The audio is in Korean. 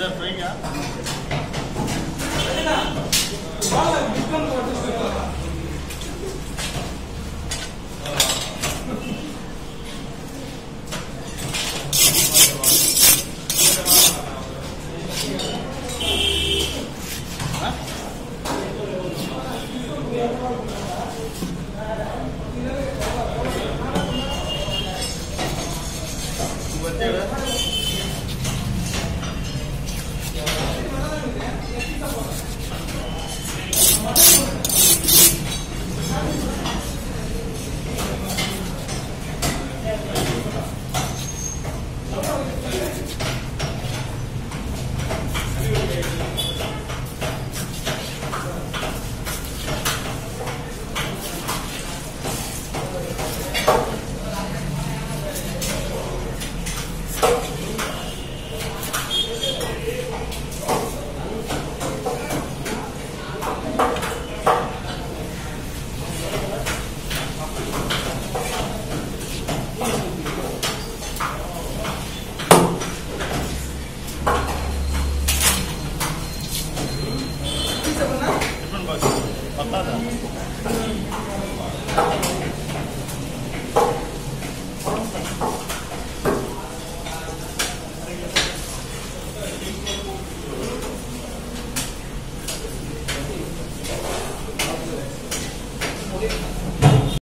इधर सही क्या